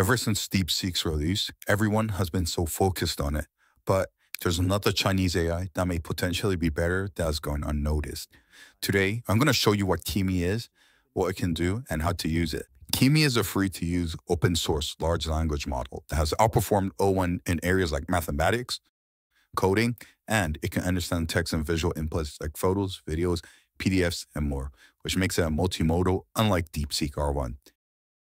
Ever since DeepSeek's release, everyone has been so focused on it. But there's another Chinese AI that may potentially be better that's going unnoticed. Today, I'm going to show you what Kimi is, what it can do, and how to use it. Kimi is a free-to-use open-source large language model that has outperformed O1 in areas like mathematics, coding, and it can understand text and visual inputs like photos, videos, PDFs, and more, which makes it a multimodal, unlike DeepSeek R1.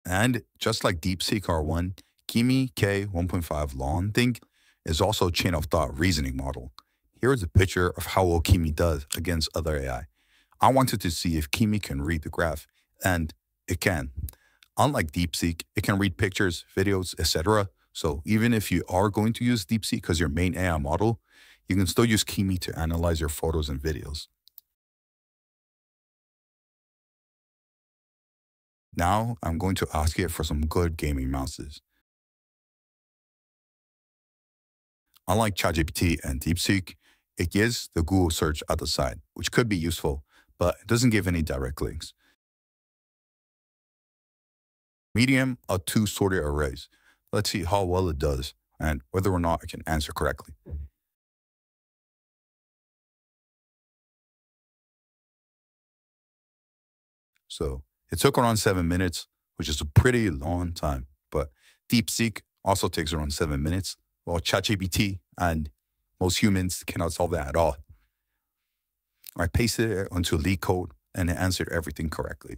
And just like DeepSeek R1, Kimi K1.5 Long Think is also a chain of thought reasoning model. Here is a picture of how well Kimi does against other AI. I wanted to see if Kimi can read the graph, and it can. Unlike DeepSeek, it can read pictures, videos, etc. So even if you are going to use DeepSeek as your main AI model, you can still use Kimi to analyze your photos and videos. Now I'm going to ask it for some good gaming mouses. Unlike ChatGPT and DeepSeek, it gives the Google search at the side, which could be useful, but it doesn't give any direct links. Medium are two sorted arrays. Let's see how well it does and whether or not it can answer correctly. So it took around seven minutes, which is a pretty long time. But DeepSeek also takes around seven minutes, while ChatGPT and most humans cannot solve that at all. I pasted it onto LeetCode and it answered everything correctly.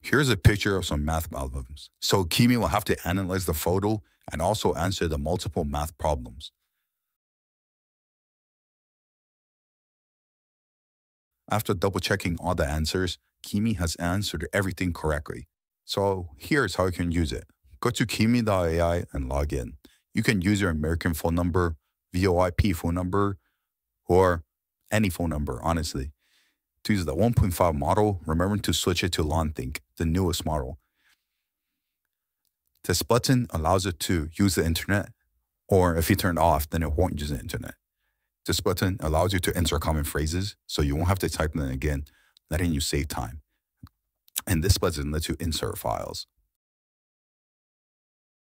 Here's a picture of some math problems. So Kimi will have to analyze the photo and also answer the multiple math problems. After double checking all the answers, Kimi has answered everything correctly. So here's how you can use it. Go to kimi.ai and log in. You can use your American phone number, VoIP phone number, or any phone number, honestly. To use the 1.5 model, remember to switch it to LongThink, the newest model. This button allows it to use the internet, or if you turn it off, then it won't use the internet. This button allows you to enter common phrases, so you won't have to type them again, letting you save time. And this button lets you insert files.